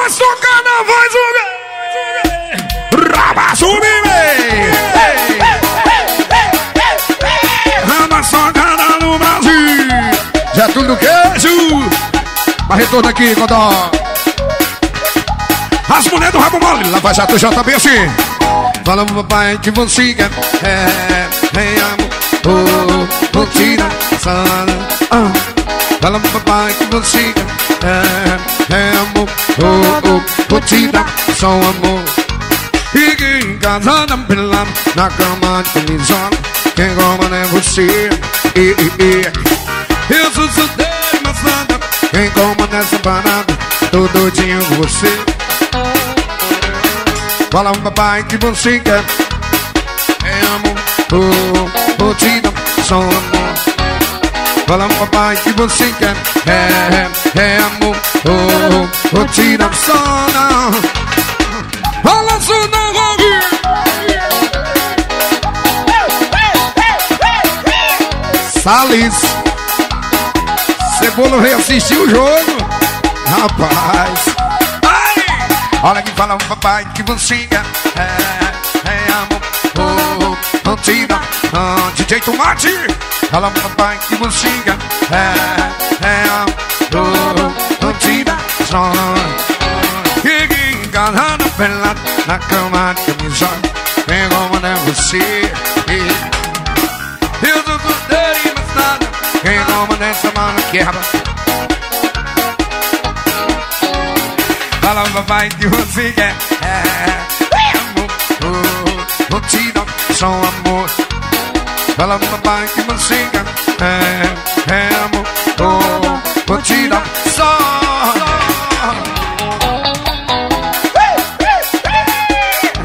Vamos tocar na voz do Raba subir, Raba socada no Brasil. Já tudo queijo Mas retorno aqui, Godó. As mulheres do rabo mole. Lá vai jato JB assim. Fala pro papai que você quer É, é amor Oh, tira Sana, ah Fala pro papai que você quer É, é amor. Oh, oh, oh, tira Só amor. Fique em casa pela Na cama de televisão Quem goma é você? E, e, e. Eu sou solteiro, mas nada. Quem coma nessa parada? Tô doidinho com você. Fala pro papai que você quer? É amor, oh, oh, te dá só amor Fala papai que você quer. É, é, é amor, oh, oh, te dá só não Fala só não, Salles. Cebola reassistiu o jogo. Rapaz. Olha que fala o papai que você quer. É, é amor. Oh, oh, DJ Tomate. Fala papai que quer É, é Oh, não tira Só Fique enganado pelado Na cama de camisola Pegou uma é você Eu tô tudo e mais nada Quem toma nessa mano quebra Fala papai que você quer É amor. Oh, Vou te só amor Fala papai que quer É, é amor oh, Vou te dar só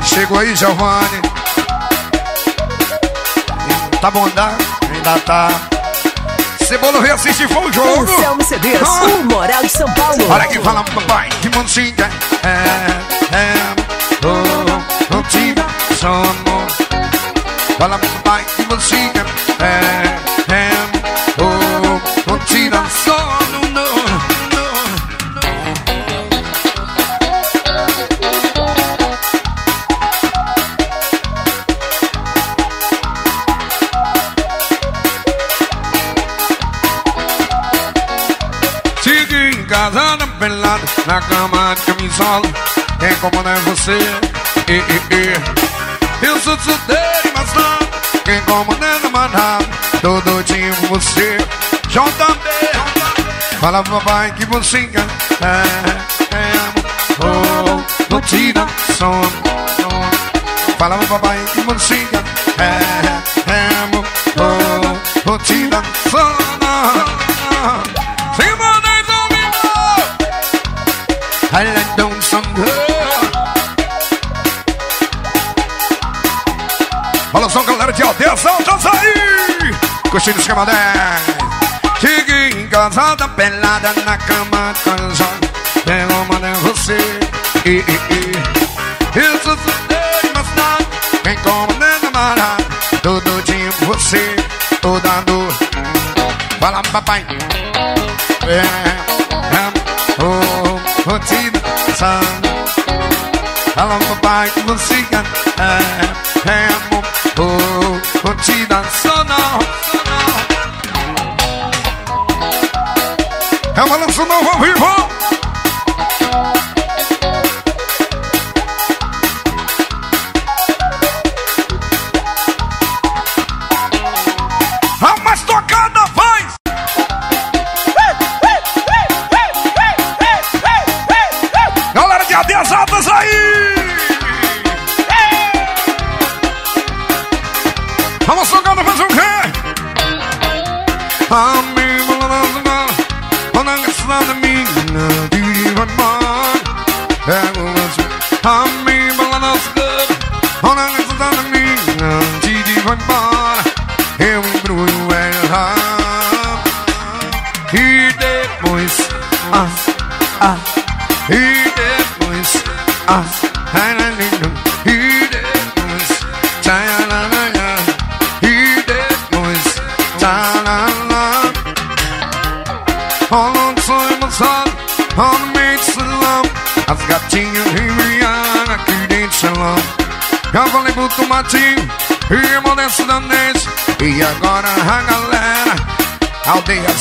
Chegou aí, Giovanni Tá bom, dá? Ainda tá Cebola reassiste foi o jogo. Anselmo CDs, ah. o Moral de São Paulo. Olha que fala papai, que mansinga. É, é, oh, não tira só amor. Fala papai, na cama de camisola Quem comanda é você, e, e, e. Eu sou solteiro, mas não Quem comanda é tô doidinho com você. JB, fala pro papai que você quer É, é amor, oh, não tira som Fala papai que você quer é Casa, da pelada na cama olhos Pelo amor de você. E, e, e. Eu sou solteiro, mas nada Quem como nem namorado. Todo dia você Toda dor. Fala papai. É, é, oh, rotina, sabe? Fala papai que você quer? É, não É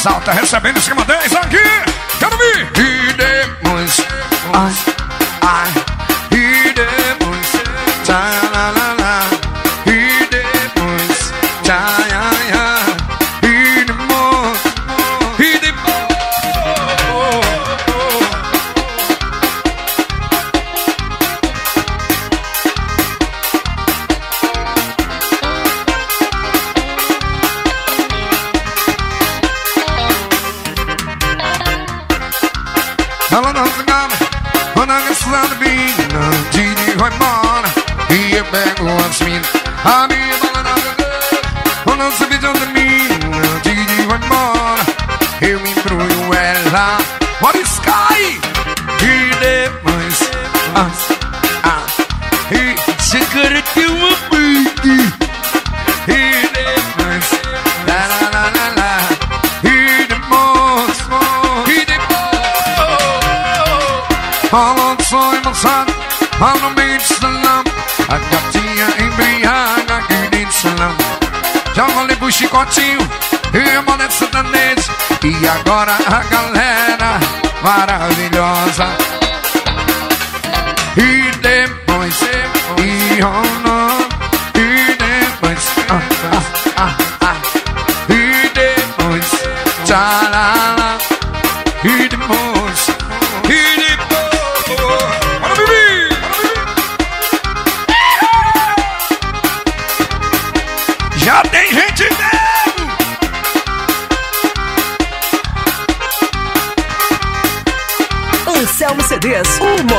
out. The. Boris sky, E depois ah, ah, E se cara tem uma baby E depois lá, lá, lá, lá, lá. E depois E depois Falando só emoçado Falando bem de salam A gatinha embriaga Que nem de salam Já falei pro chicotinho E amanece da E agora a galera maravilhosa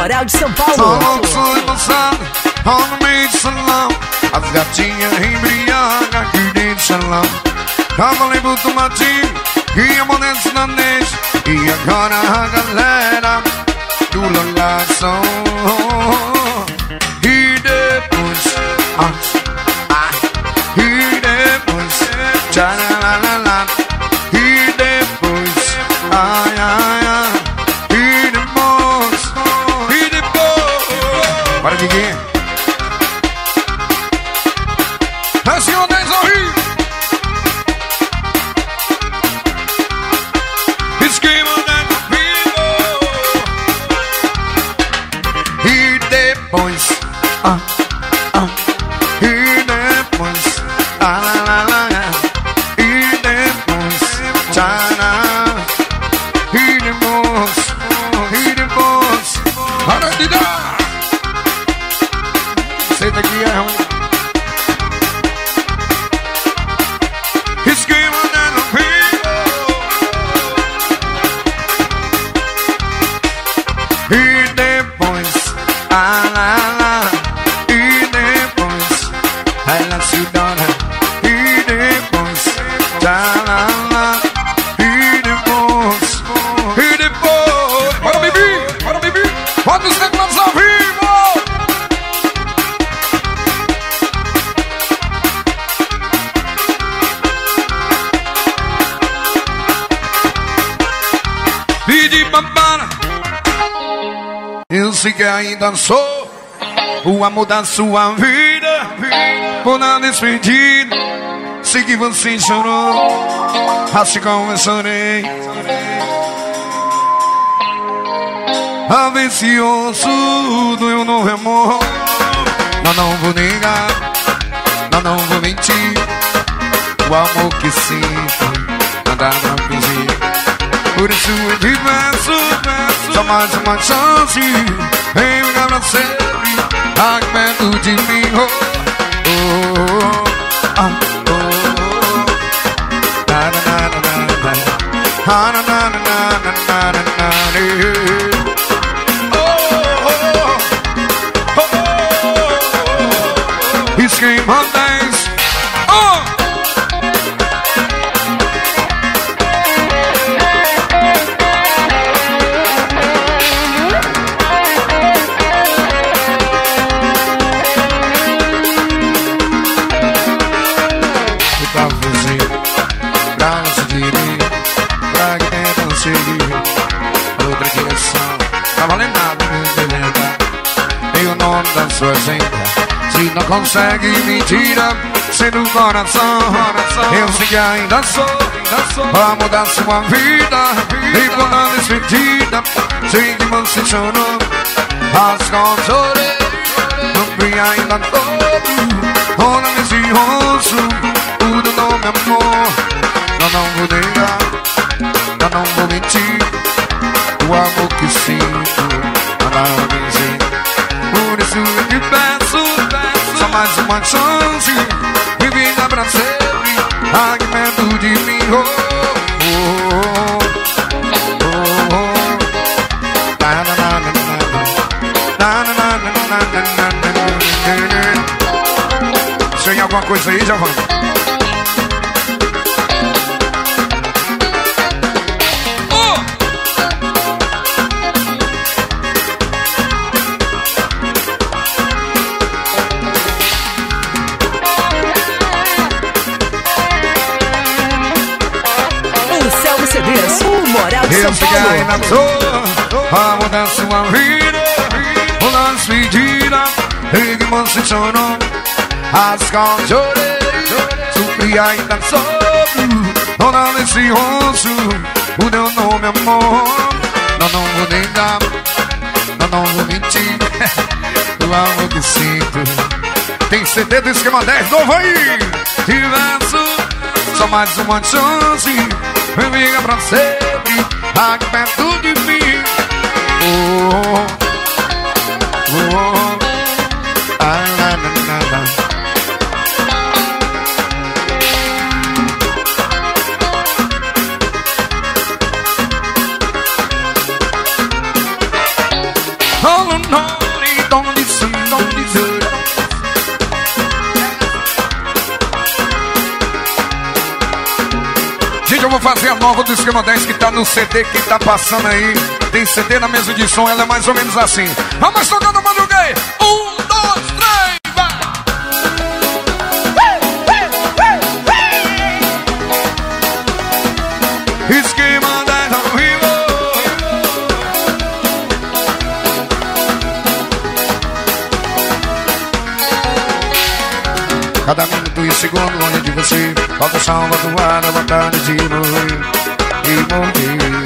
litoral de São Paulo. As gatinhas embriagam aqui dentro do salão. Tava muito matinho e a molência na E agora a galera do lolação sou O amor da sua vida Por na despedida Sei que você chorou Assim como eu chorei A ver se ouço do novo amor. Não, não vou negar Não, não vou mentir. O amor que sinto Nada não fingir. Por isso eu te peço, peço Só mais uma chance Vem ficar pra sempre Aqui perto de mim Oh, oh, oh, ah, oh, oh. Na, na, na, na, na, na. Ah, na, na, na, na, na, na, na, na, na. Oh, oh, oh, oh. Esquema 10 agenda Se não consegue mentira Sendo o coração, Eu sei que ainda sou, Pra mudar sua vida E por a despedida Sei que você chorou As Não vi ainda todo. Olha nesse rosto Tudo no meu amor Não, não vou negar Não, não vou mentir. O amor que sinto Não, vou dizer Eu te peço, peço Só mais uma chance Vivida pra sempre Fragmento de mim oh, oh, oh, oh, oh. Na, na, Eu que ainda Paulo. sou a mudar sua vida Uma despedida E que você chorou As calças chorei Sofri ainda sou Dona desse rosto O teu nome amor Não, não vou negar Não, não vou mentir O amor que sinto. Tem CD do Esquema 10 novo aí? Tivesse só mais uma chance Amiga pra sempre Aqui perto de mim Oh, oh, oh. Ah, na, na, na, na. Fazer a nova do esquema 10 que tá no CD que tá passando aí. Tem CD na mesa de som, ela é mais ou menos assim. Vamos tocando mano gay. Um, dois, três, vai! Esquema 10 ao vivo. Cada minuto e segundo de você Falta salva do ar, vontade de morrer E morrer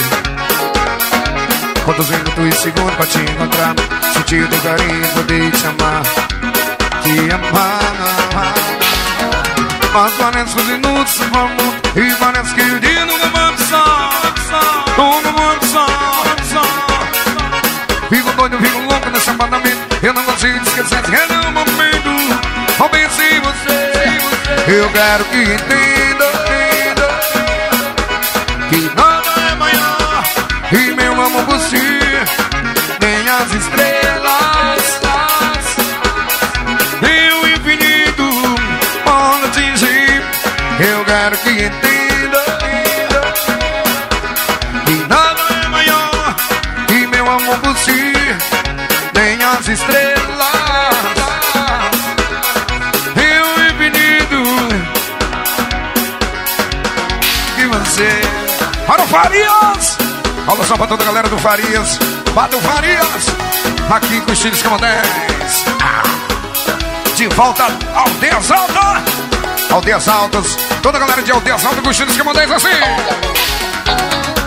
Quantos minutos e segundos pra te encontrar Sentir teu carinho, poder te amar Te amar Mas parece que os minutos se vão E parece que o dia nunca vai passar Nunca vai passar Fico doido, fico louco nesse apartamento Eu não consigo esquecer sequer um momento Eu quero que entenda Que nada é maior E meu amor por si Nem as estrelas Farias. Alô só pra toda a galera do Farias. Bata o Farias. Aqui com os Chiles Cama 10 Ah. De volta Aldeias Altas. Aldeias Altas. Toda a galera de Aldeias Altas com os Chiles Cama 10 assim.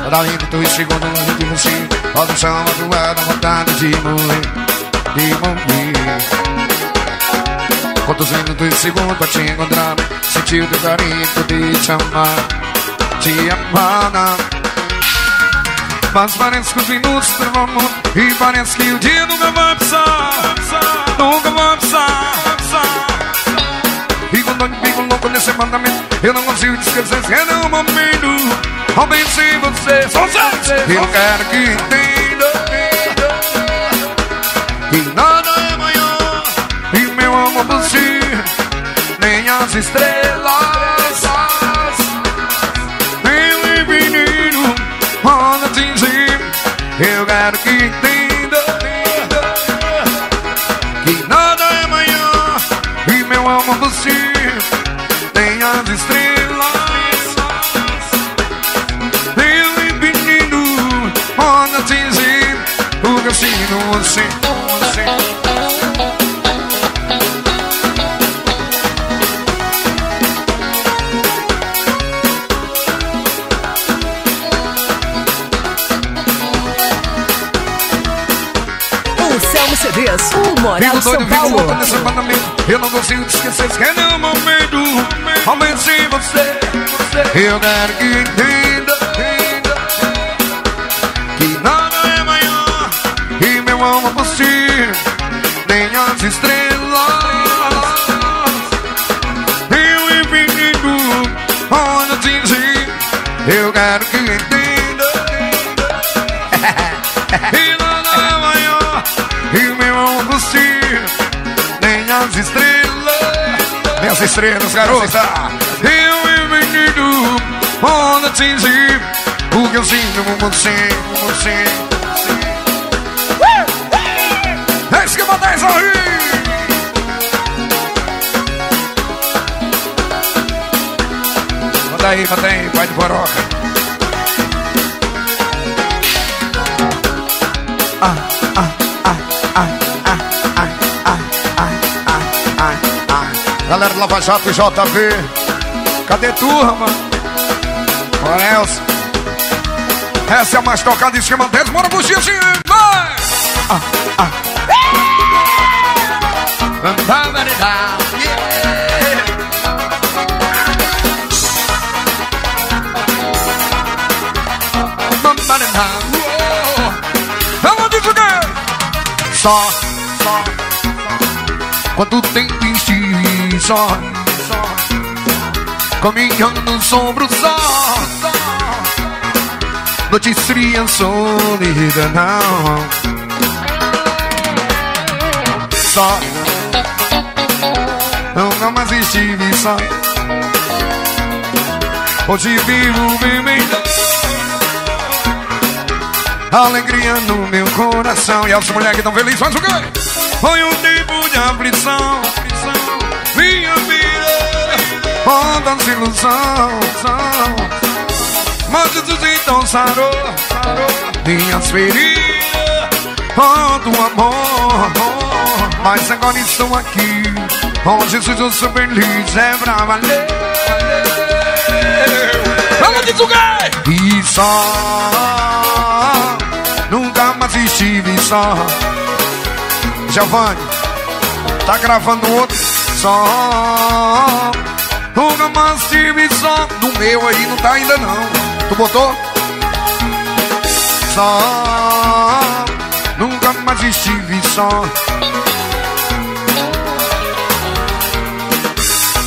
Toda ímpeto e segundo longe de você. Pode samba do ar, a vontade de morrer. De morrer. Quantos minutos e segundos pra te encontrar. Sentir o teu poder te amar Te amar Mas parece que os minutos vão E parece que o dia nunca vai passar. Nunca vai passar. Fico doido, fico louco nesse mandamento. Eu não consigo esquecer se é no momento Ao em você, só você Eu quero que entenda Que nada é maior. E meu amor por si Nem as estrelas Pode atingir O você, você. CDs, o Moral São doido, Paulo. Eu não consigo te esquecer, que é no momento, momento sem você, Eu quero que entenda e meu amor por si, nem as estrelas. E o infinito, onde eu quero que entenda. e as estrelas, minhas estrelas, garota. Eu e menino, onde atingir o que eu sinto com você, com você. É isso que eu dez aí. Manda aí, manda aí, pai de boroca. Galera do Lava Jato JV. Cadê turma? Ô Nelson. Essa é a mais tocada em esquema 10. Bora pro Xixi. Vai! Ah, ah. Quando tem estive só, caminhando nos ombros só. Noites frias, solidão. Só, nunca mais estive só. Hoje vivo bem melhor. Alegria no meu coração. E as mulheres estão felizes, faz o quê? Foi tempo de aflição. Minha vida Onda de ilusão. Mas Jesus então sarou. Minhas feridas Oh, do amor. Mas agora estou aqui. Oh, Jesus, eu sou feliz É pra valer. Vamos divulgar! E só. Nunca mais estive só. Giovanni, tá gravando outro som. Nunca mais tive som. No meu aí não tá ainda não. Tu botou? Som. Nunca mais estive som.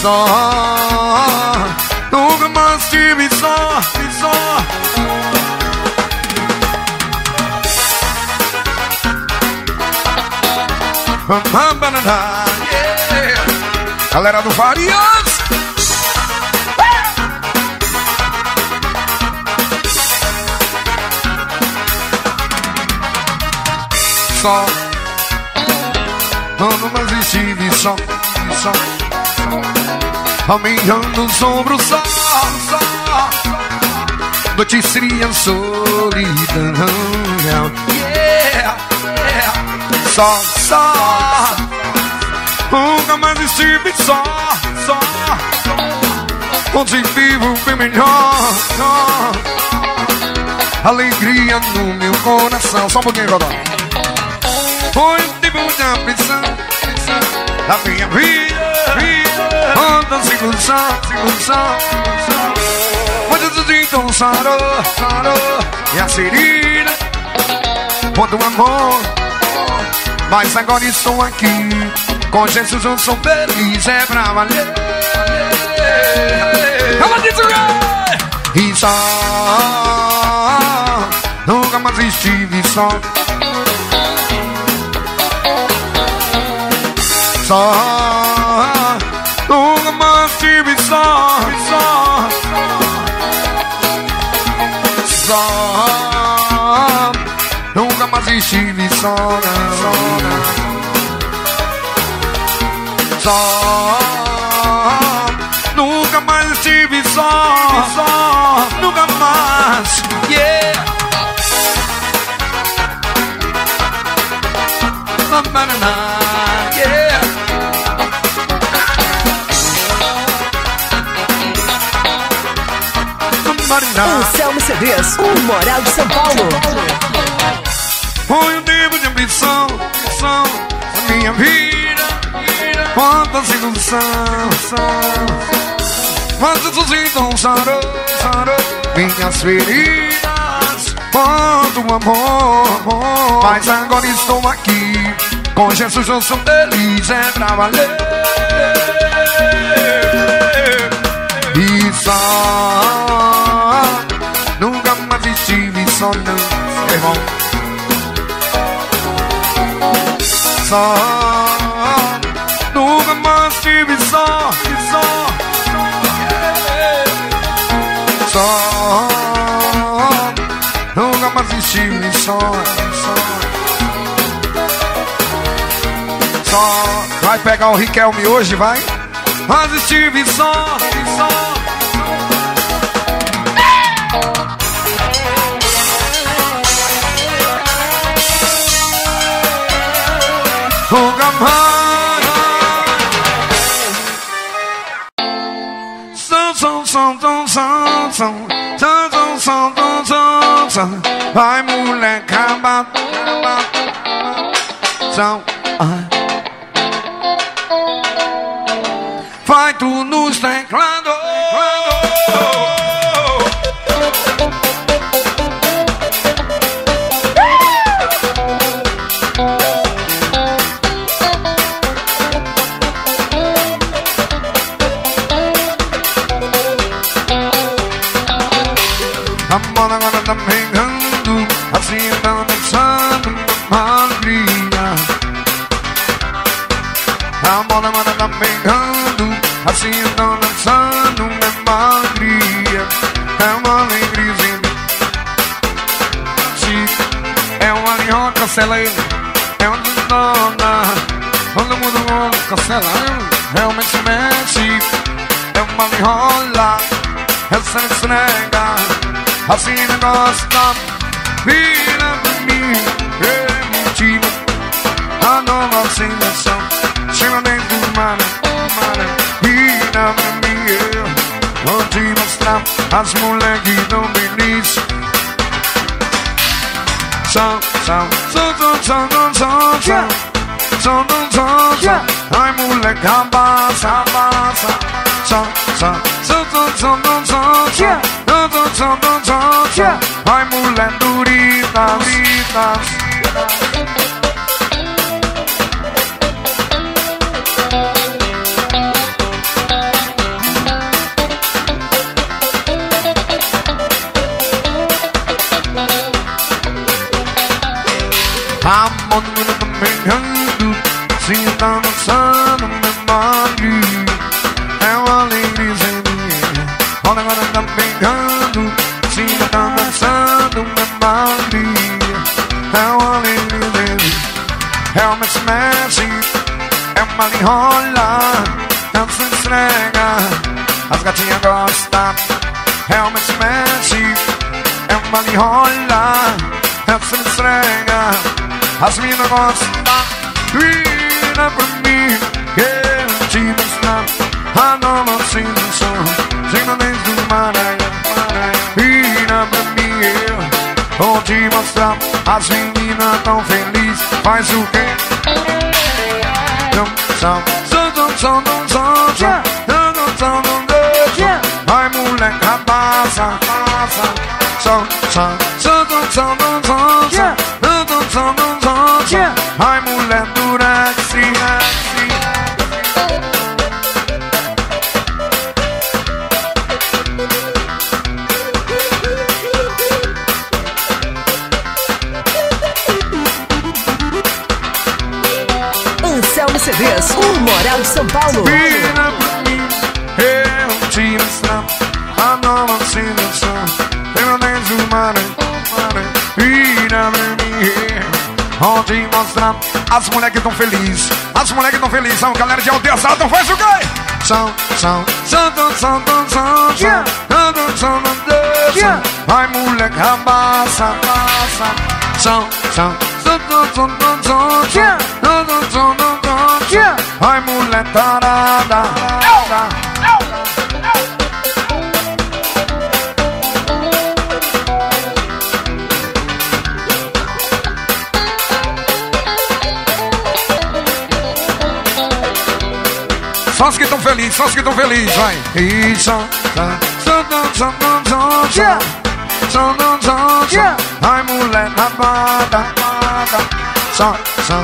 Som. Galera do Varias. Só. Ando mais estive só Só Caminhando sobre o sol Só Noite fria, solidão yeah só, só. Nunca mais estive só, só. Onde vivo bem melhor Alegria no meu coração. Só um pouquinho, Godó. Foi o tempo de aflição Da minha vida, vida. Onda sem ilusão, sem ilusão Muitos então sarou, sarou. E a serina Quando o amor mas agora estou aqui. Com Jesus eu sou feliz É pra valer. E só. Nunca mais estive só. Só. Nunca mais estive só. Só. Só. Nunca mais estive só, só, só. Nunca mais estive só, só. Nunca mais, yeah. Somebody now. Anselmo CDs, o Moral de São Paulo. Vida. Quantas ilusão, quantos então sarou, sarou minhas feridas. Quanto amor, amor. Mas agora estou aqui, com Jesus eu sou feliz, é pra valer. E só, nunca mais estive só não, irmão. só Mais estive só, Vai pegar o Riquelme hoje, vai? Mas estive só, só Nunca mais São, são, são, são, são, são São, são, são, são, são, são Vai moleque, acaba São ai. Vai tu nos teclados A cancela ele. É uma dona Todo mundo cancela ele Realmente mexe É uma linha essa esfrega Assim não gosta. Vira pra mim. É mentira A nova sensação Chama dentro do mar Vira pra mim. Vou te mostrar As moleques tão felizes São, são, são, são, são, são, são, são São, são, são, são Ai moleque, abaixa, abaixa São, são, são, são, são, A nova sensação Cima dentro do Maranhão Vira pra mim Eu vou te mostrar As meninas tão felizes? Faz o quê? São, são, são, As mulheres tão estão felizes, as mulheres tão estão felizes, são galera de aldeia, então faz o quê? São, são, são, são, são, são, são, yeah. são, são, são, são, Vai moleque, amassa, passa. são, são, são, são, são, são, são, são, são, são, são, são, Vai moleque, tarada, tarada. Só os que estão felizes, só os que estão felizes, vai. Isso. Yeah. só Ai, mulher amada, amada. Só, só.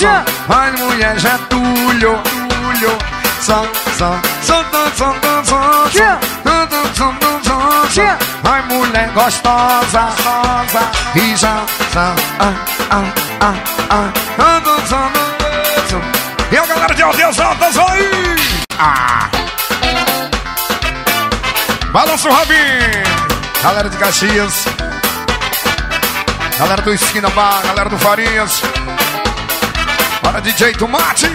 Yeah. Ai, mulher Getúlio, Túlio. Só, só. Ai, mulher gostosa, gostosa. E já, já, ah, ah, ah, ah ando, só, e a galera de Aldeia Altas aí! Ah! Balança o Robin! Galera de Caxias. Galera do Esquina Bar, galera do Farinhas. Para DJ Tomate,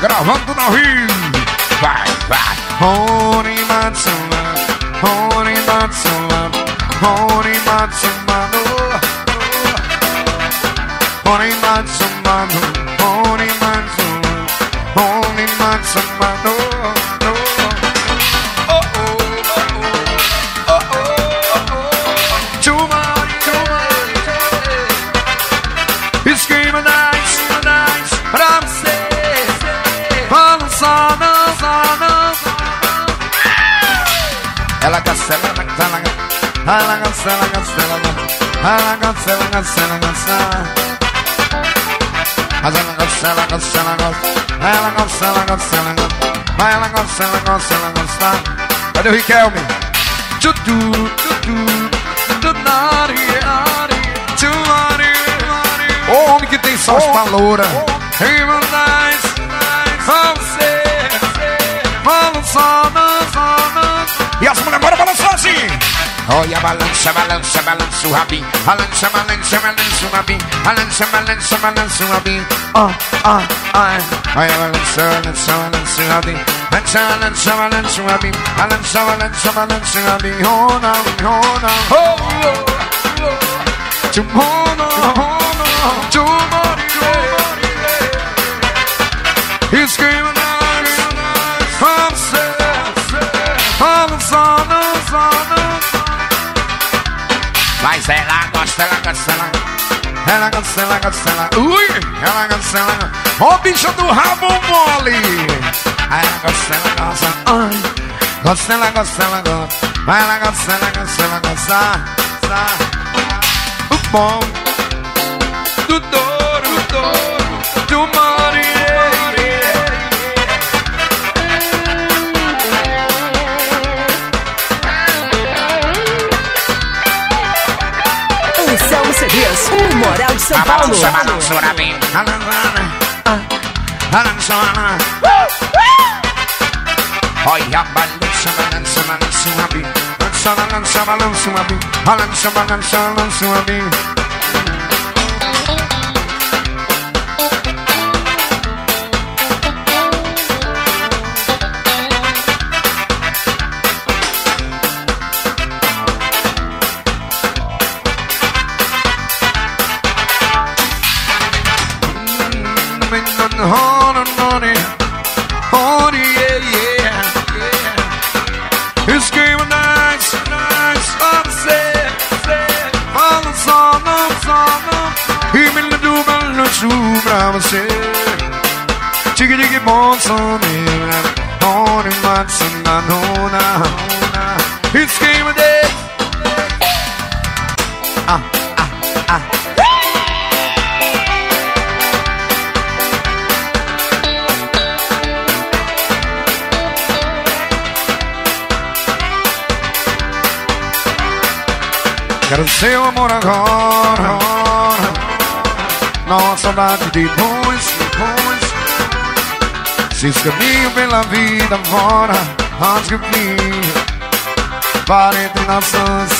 gravando na Rio. Vai, vai. Rony Matsuma, Rony Matsuma, Rony Matsuma, Rony Matsuma, Matsuma, no, no. Oh, oh, oh, oh, oh, oh. Balançando, balançando. Ela cancela, ela cancela, ela cancela, cancela, ela. Mas ela gosta, ela gosta, ela gosta. Vai, ela gosta, ela gosta, ela gosta. Vai, ela gosta, ela gosta, ela gosta. Cadê o Riquelme? Tudu, tudu, tudari, ari, tudari, ari. O homem que tem sorte pra loura. Irmão, nice, nice. Vamos ser, vamos só. Olha, balança, balança, balança o rabinho. Balança, balança, balança o rabinho. Balança, balança, balança o rabinho. Ó, ó, ó. Olha, balança, balança, balança o rabinho. Balança, balança, balança o rabinho. Balança, balança, balança o rabinho. Oh, não, oh, não. Oh, oh, oh. Tomorrow, tomorrow, tomorrow. He's screaming out, I'm sad, I'm son, son. Mas ela gosta, ela gosta, ela ela gosta, ela gosta, ela Ui, ela gosta, ela Ó bicho do rabo mole! Ela gosta, ela gosta Ai, gosta, ela gosta, ela gosta Mas ela gosta, ela gosta, ela gosta O bom Do touro, do touro Do mori Moral de São Paulo. Balança, balança rabinho Balança, Olha, balança, balança, balança rabinho Balança, balança, balança balança, on and on and on, yeah, yeah, yeah. It's game of nights, nights, upset, falling on them, on them. He me the do my little promises. Chicky, chicky, bon son, yeah. On and on, and I know now. Quero seu amor agora. Nossa saudade depois, depois. Se esse pela vida fora, rasgue o fim para entre nações.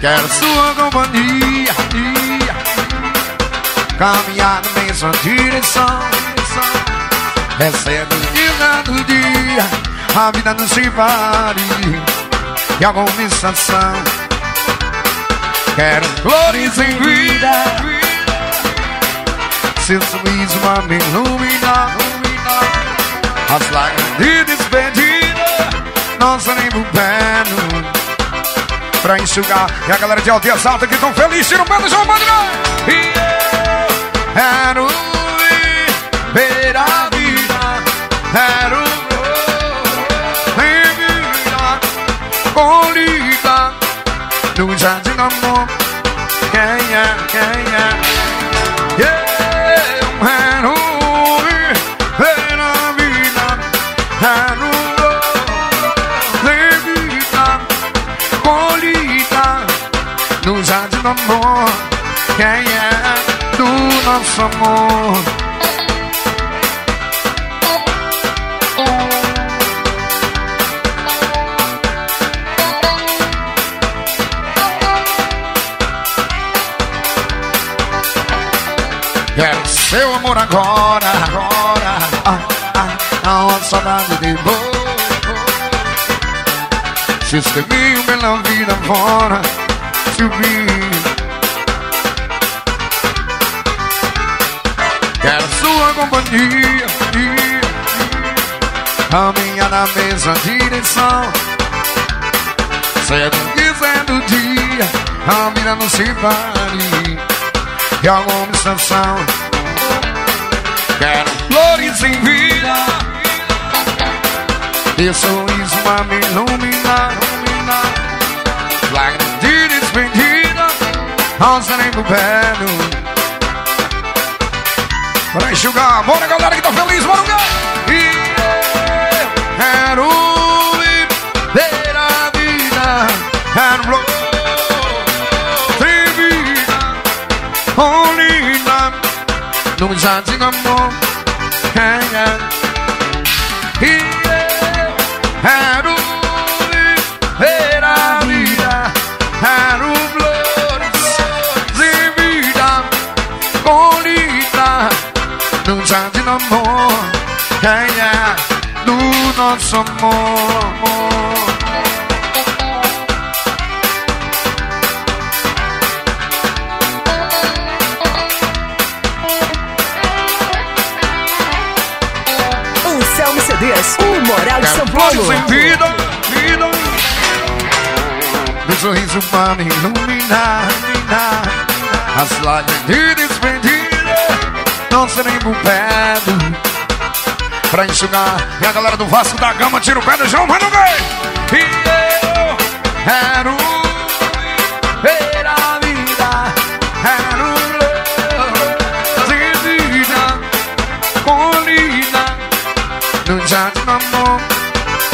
Quero sua companhia, caminhar na mesma direção. A medida do dia, a vida nos separe e alguma estação. Quero flores em vida. Seu sorriso a me iluminar. As lágrimas de despedida Nossa, nem bubendo Pra enxugar. E a galera de Aldeia Alta que tão feliz. Tira o pé do João Bandeira E eu quero viver a vida. Quero viver a vida. Bonita Do jardim do amor. Quem é do nosso amor Seu amor agora, agora. Ah, ah, ah, saudade de boa. Se escrevi pela vida fora, subir. Quero sua companhia, caminhar na mesma direção. Cedo quiser do dia, a vida não se pare de alguma estação. Quero flores em vida e sorriso pra me iluminar. Lágrimas de despedida, rosa nem do pelo. Pra enxugar, bora galera que tá feliz, bora cá! E eu quero viver a vida, quero no jardim do amor, quem é? E eu quero viver a vida, quero flores de vida, colhida, no jardim do amor, quem é? Do nosso amor. O O Moral de São Paulo. vida, vida. Meu sorriso pra me iluminar, iluminar. As lágrimas de despedida Não serem pro pé Pra enxugar. E a galera do Vasco da Gama Tira o pé do João, mas não vem E eu quero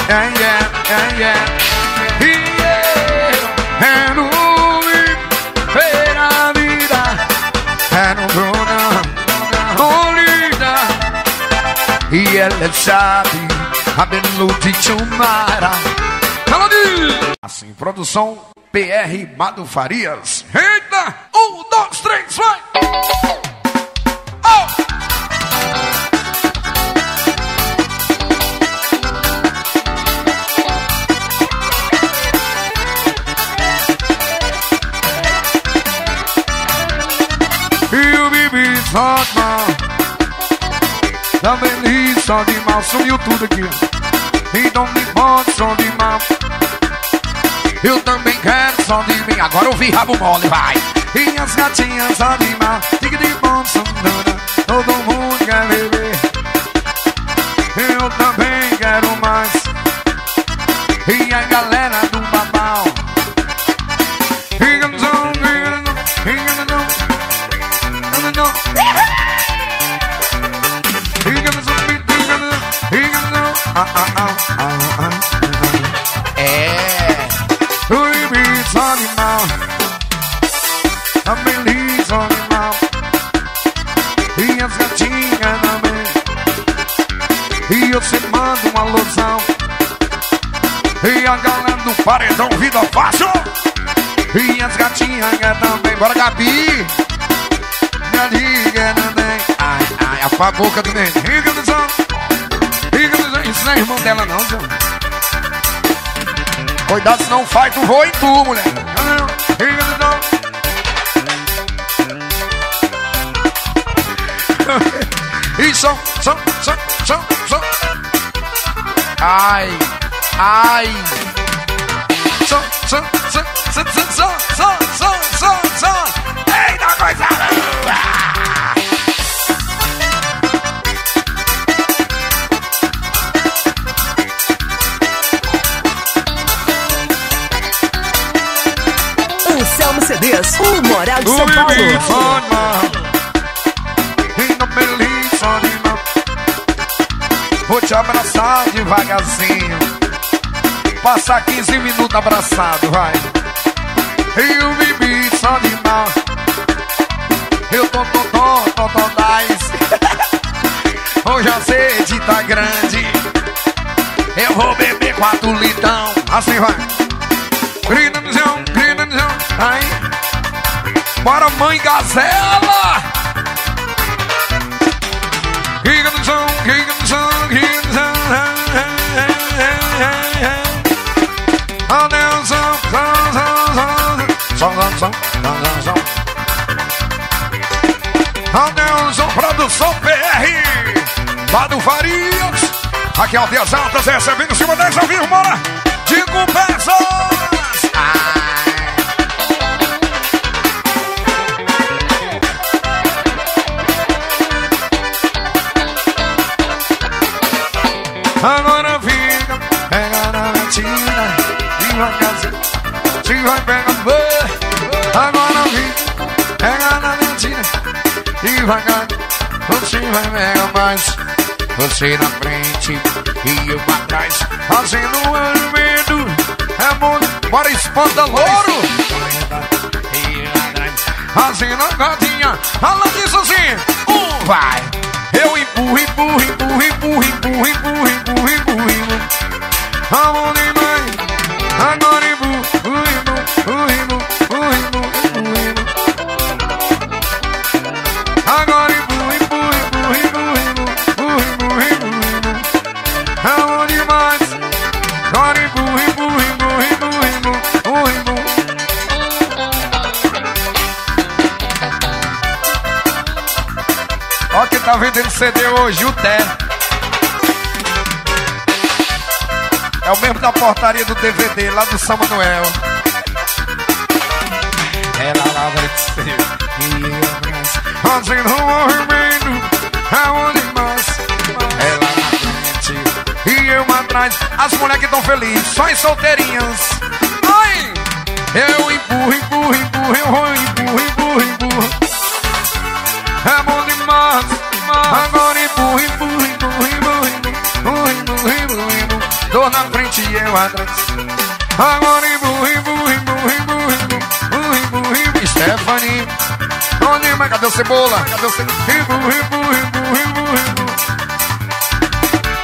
Yeah, yeah, yeah. E eu vida. Quero Bruna, colhida. E ela sabe, a Beluti Chumara. Fala de... Assim, produção PR Mado Farias. Só de mal Sumiu tudo aqui Então me bota só de mal. Eu também quero só de mim Agora eu vi rabo mole, vai. E as gatinhas só de mal. Diga de bom, sondana Todo mundo paredão, vida fácil. E as gatinhas também. Bora, Gabi. Liga também. Ai, ai, a boca do neném. Riga do som. Riga do som. Isso não é irmão dela, não, João. Cuidado, se não faz, tu voa em tu, mulher. Riga do som. som, som, som, som, som. Ai, ai. Só, só, só, só, só, só, só. Eita coisa boa! Anselmo CDs, o Moral de São Paulo. Vou te abraçar devagarzinho Passar 15 minutos abraçado, vai. E o bibi só de mal. Eu tô, tô, tô, tô, tô, nice. Hoje a sede tá grande. Eu vou beber quatro litão. Assim vai. Grina no chão, grina no chão. Aí. Bora, mãe gazela. Produção PR. Lá do Farias. Aqui é Aldeias Altas, recebendo cima 10 ao vivo, bora. Peças. Ai. Agora fica, pega na mentira Devagarzinho, se vai pegando Agora fica, pega na mentira Devagar, você vai mega mais. Você na frente e eu pra trás. Fazendo um armendo É muito, bora espada louro. Fazendo a gatinha Fala disso assim Um vai. Eu empurro, empurro, empurro, empurro, empurro, empurro, empurro. CD hoje, o Té. É o mesmo da portaria do DVD, lá do São Manuel. Ela lá vai abraço. Fazendo um movimento, aonde mais? Ela na frente e eu atrás. As mulheres que tão felizes, só as solteirinhas. Ai! Eu empurro, empurro, empurro, eu empurro, empurro. quadras. Agora em burri, burri, burri, burri, burri, burri, burri, Stephanie. Onde mais? Cadê o cebola? Cadê o cebola? Burri, burri, burri, burri,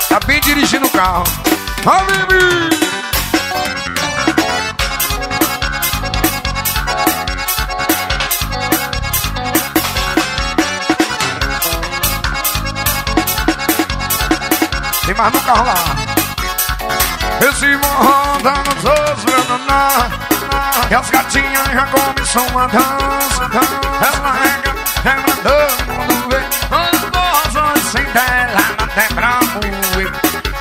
Tá bem dirigindo o carro. Ó, baby! Tem mais no carro lá. Esse morro tá gostoso, naná. E as gatinhas já começam a dança. Ela rega, rega mundo vê. As bolsas sem dela, até pra moer.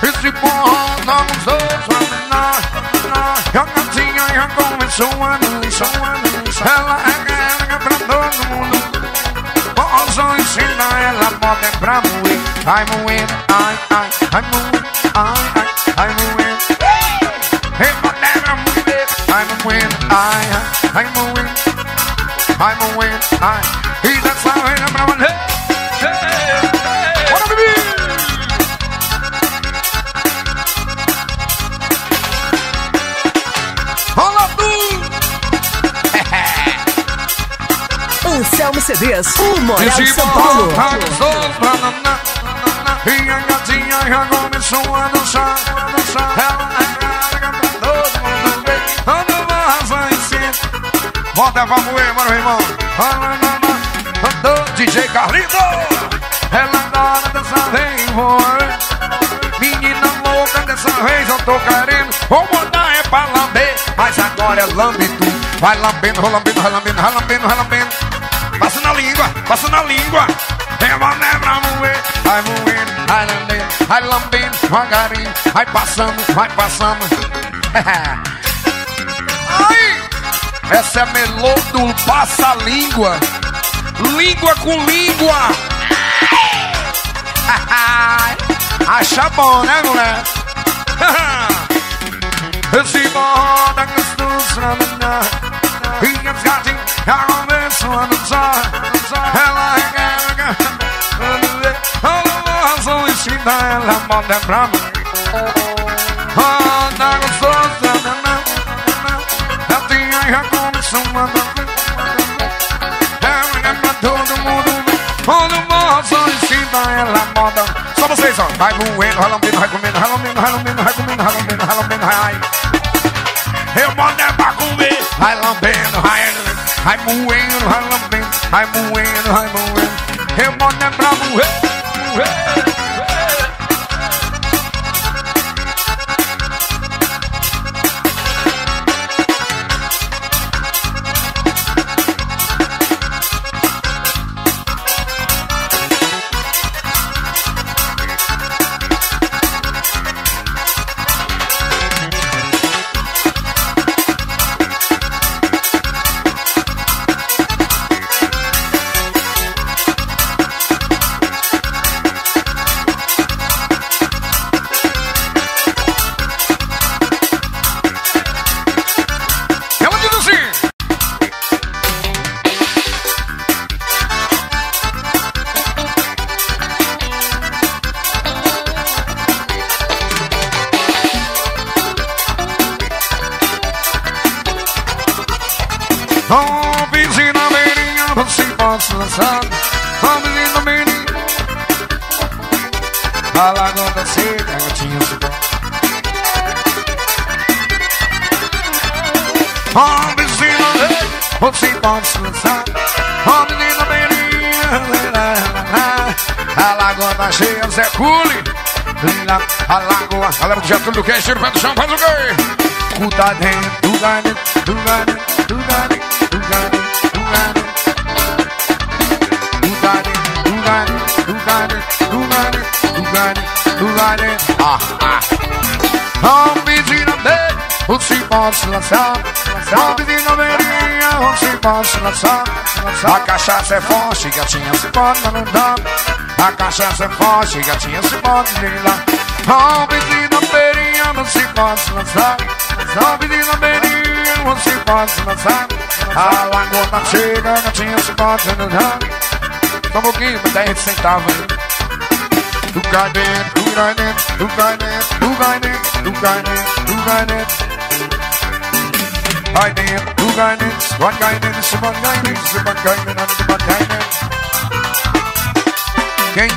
Esse morro tá gostoso, naná. E as gatinhas já começam a dança. Ela rega, rega pra todo mundo Posso ensinar ela bota pra moer Vai moendo, ai, ai, vai moendo Ai, E dessa vez é pra valer Bora, bebê! Rola tudo! Anselmo CDs, o Moral São Paulo. E a gatinha já começou a dançar, a dançar. Ela pra todo mundo ver. Quando vaza em cima. Bota pra moer, mano, irmão. Andou DJ Carlito. Ela adora dessa vez, voar. Menina louca, dessa vez eu tô querendo. Vou botar é pra lamber. Mas agora é lambe tudo. Vai lambendo, vai lambendo, vai lambendo, vai lambendo, vai lambendo. Passa na língua, passa na língua. Rebola pra moer, vai moendo, vai lambendo, vai lambendo devagarinho, vai passando, vai passando. Essa é a melô do passa-língua. Língua com língua. Acha bom, né, mulher? Esse na menina E as gatinhas começam a dançar Ela requer Ela razão ensina ela moda pra mim Vai moendo, vai lambendo, vai comendo, vai lambendo, vai lambendo, vai comendo, vai lambendo, vai lambendo, vai eu mando é pra comer, vai lambendo, vai, vai moendo, vai lambendo, vai moendo, vai moendo. Eu mando é pra morrer. Você pode se lançar. Oh, menina beirinha. A lagoa tá cheia, Zé Cule. A lagoa, galera do Getúlio do Queixo, tira o pé do chão, faz o quê? Cuta dentro, do gane, do gane, do gane, do gane, do gane. Do gane, do gane, do gane, do gane, do gane, do gane. Você pode se lançar. Se lançar. A cachaça é forte, gatinha se pode, não dá. A cachaça é forte, gatinha se pode ligar. Oh, menina beirinha, você pode se lançar. Oh, menina beirinha, você pode se lançar. A lagoa tá cheia, gatinha se pode ligar. Só um pouquinho, 10 centavos aí. Do garnet, do garnet, do garnet, do garnet, do garnet, do garnet. Vai dentro do garnet, one super garnet, super garnet, super garnet. Quem?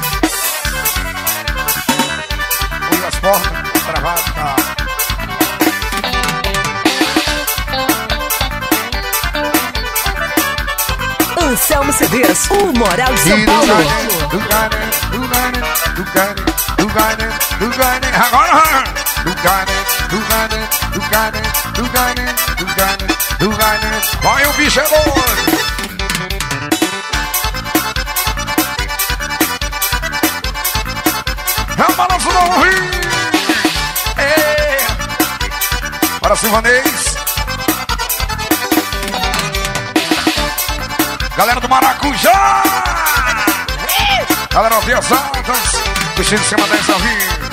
As portas, travado, tá. Anselmo CDs, o Moral de São Paulo. do garnet, do garnet, do garnet, do do. Agora! Do do garnet, do garnet, do garnet, do garnet, do garnet. Vai o bicho é bom! É o balanço do Rio! É! Para Silvanês! Galera do Maracujá! Galera de Exaltas, vestido de cima 10 ao vivo.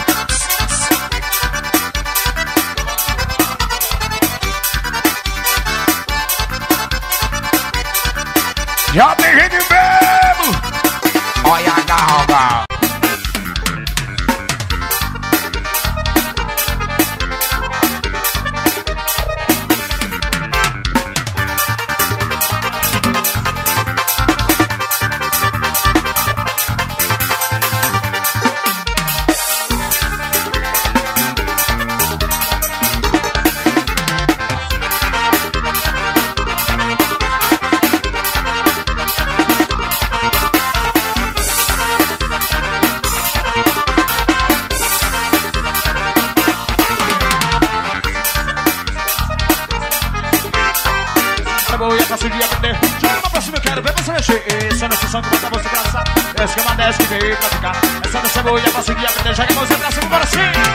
Essa nossa boia pra seguir, aprender, joga a mãozinha pra cima,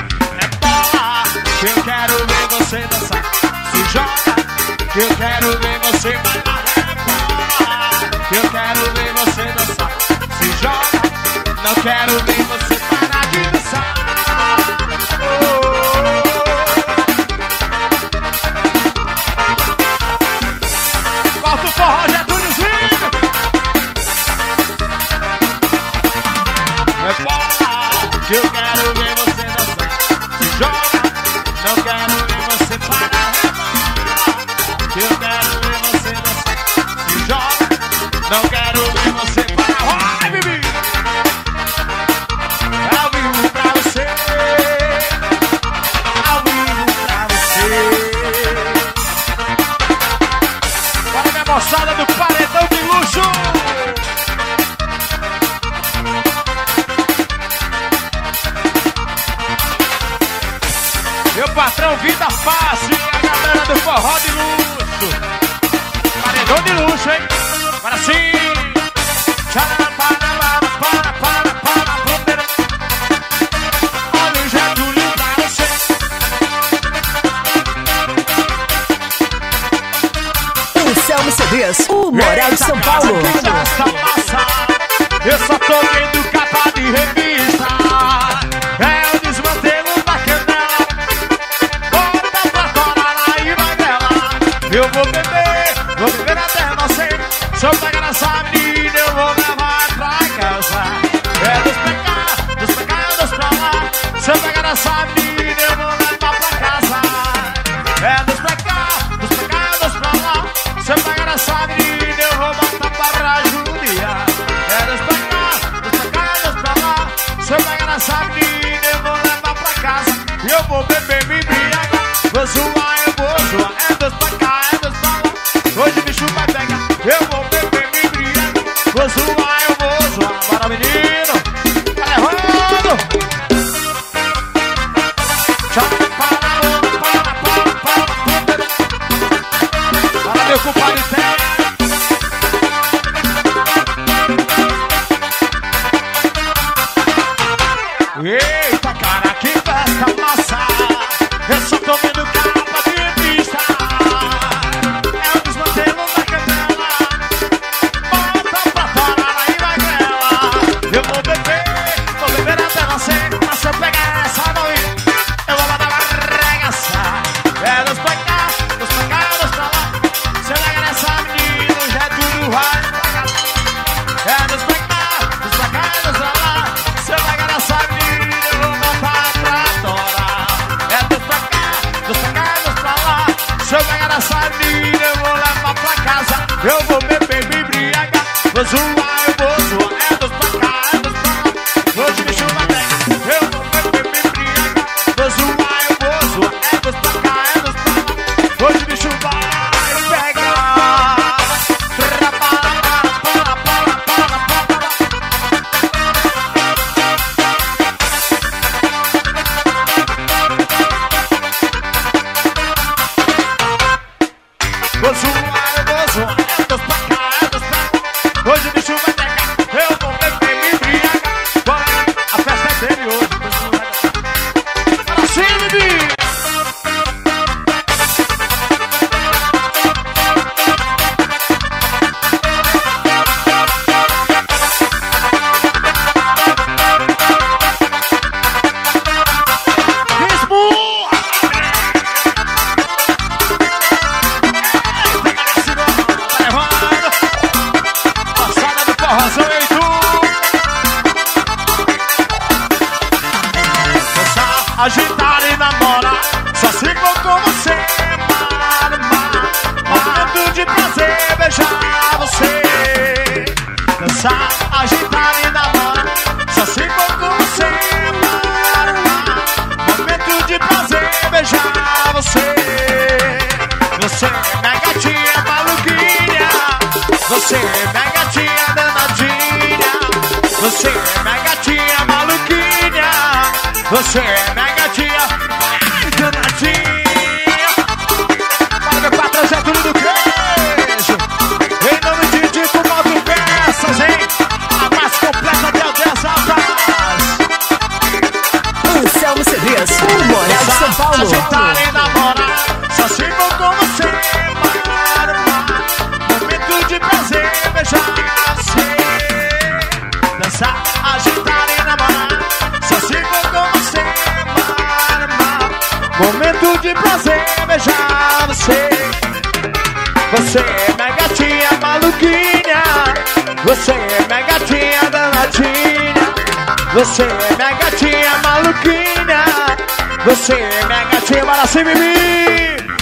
Você é minha gatinha, bora se mimi.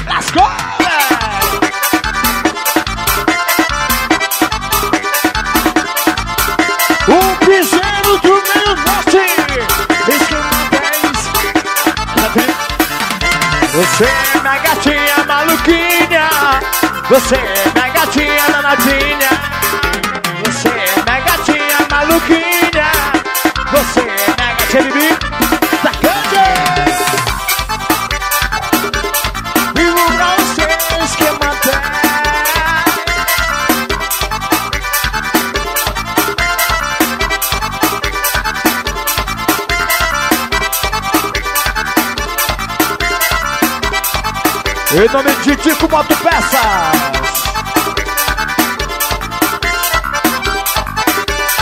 Let's go! O piseiro do meio norte. Esquema 10. Você é minha gatinha maluquinha. Você é Em nome de Tico Moto Peças.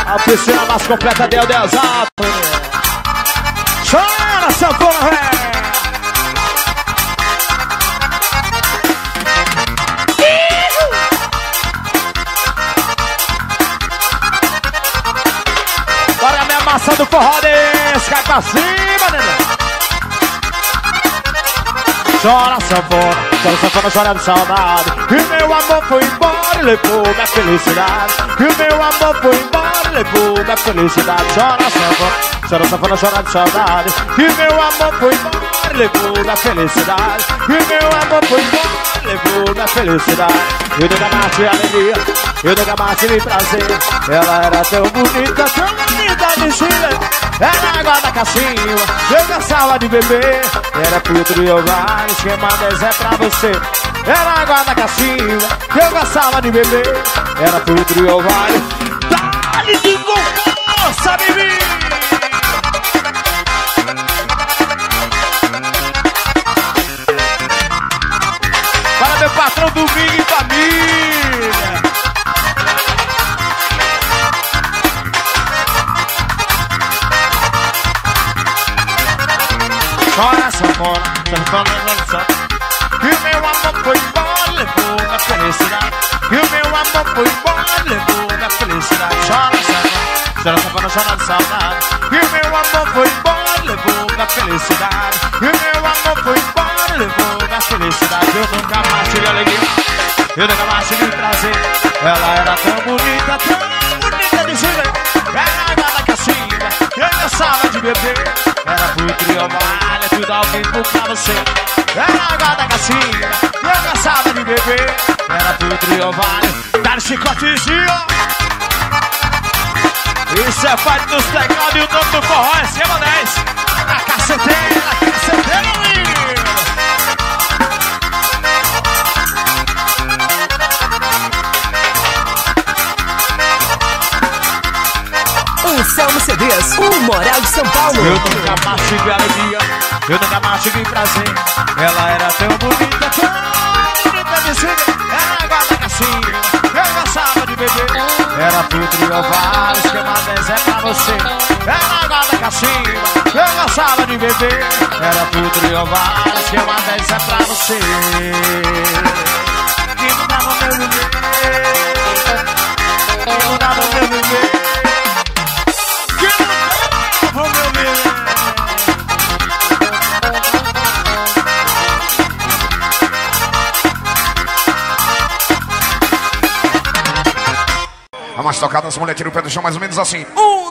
A piscina mais completa deu de exato. Chora, sanfona, véi. Bora minha massa do forró desse, cai pra cima, Chora sanfona, chora sanfona, chora de saudade. E meu amor foi embora e levou minha felicidade. E meu amor foi embora e levou minha felicidade. Chora sanfona, chora sanfona, chora de saudade. E meu amor foi embora e levou minha felicidade. E meu amor foi embora e levou minha felicidade. Eu mais tive alegria, eu nunca mais tive prazer. Ela era tão bonita, tão bonita de Chile era água da cacimba, eu gostava de beber Era filtro e ovário, esquema 10 é pra você. Era água da cacimba, eu gostava de beber. Era filtro e ovário Dá-lhe de força, bebê! Patrão domingo e família felicidade E o meu amor foi embora, levou minha felicidade Chora sanfona, chora sanfona, chora de saudade E meu amor foi embora, levou minha felicidade E meu amor foi embora, levou minha felicidade Eu nunca mais tive alegria, eu nunca mais tive prazer Ela era tão bonita, tão bonita de se ver Era água da cacimba, eu gostava de beber Era fruto e ovalha, tudo ao vivo pra você. Era água da cacimba, eu gostava de beber. Era e ovalha, dá chicotezinho Isso é parte dos teclados e o nome do forró é Cima 10 CDs, o Moral de São Paulo. Eu nunca mais tive alegria, eu nunca mais tive prazer. Ela era tão bonita, tão bonita ver. Era água da cacimba, eu gostava de beber. Era filtro e ovário, esquema 10 é pra você. Era água da cacimba, eu gostava de beber. Era filtro e ovário, esquema 10 é pra você. Que não dava meu viver, que não dava meu viver. A mais tocada, as mulheres tiram o pé do chão mais ou menos assim. Um,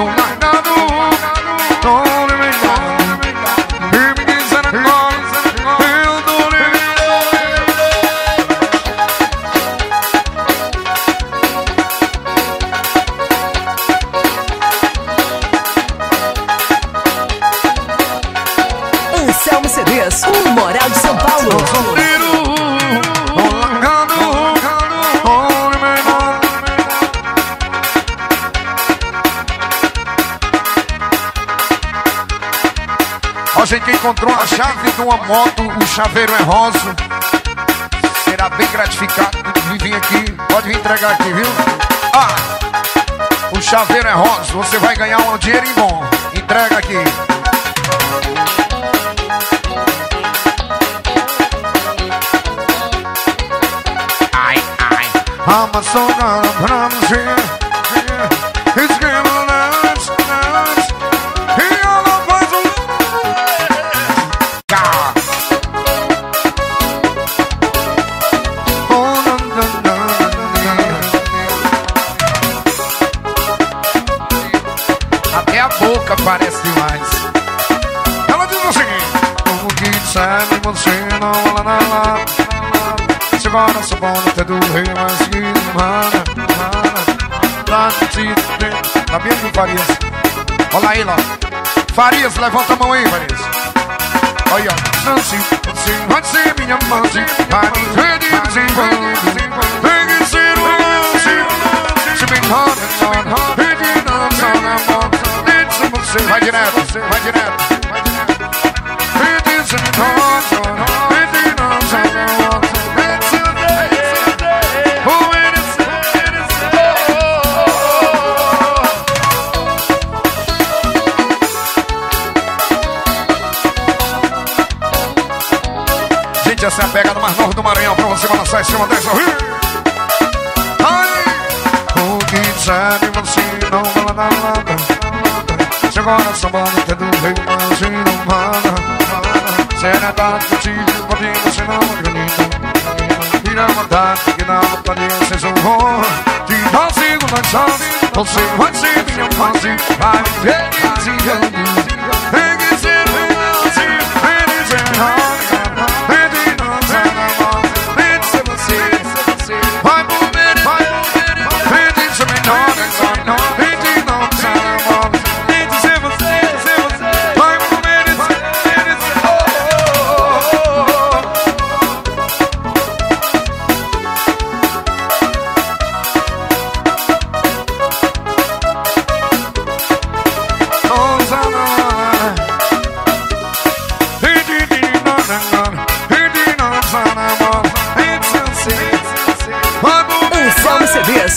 tô largado, a chave de uma moto, o chaveiro é rosa. Será bem gratificado de vir aqui. Pode vir entregar aqui, viu? Ah, o chaveiro é rosa. Você vai ganhar um dinheirinho bom. Entrega aqui. Ai, ai. I'm a song on a Farias? Olha aí. Farias, levanta a mão aí, Farias. Olha, Nancy, você vai ser minha mãe. Vai me de desenvolver. Vem que ser o lance. Se me roda, roda. Vem de dançar na mão. Deixa você. Vai direto, vai direto. Vai direto. Vem de Gente, essa é a pegada mais nova do Maranhão pra você balançar em cima dessa. Ai! O que sabe você não fala nada. Se agora só bom ter do rei, mas não manda. Será da contigo, pode você não acredita. Tira a vontade, que dá vontade, você sou bom. Te dá um segundo chance, você vai ser minha face. Vai me ver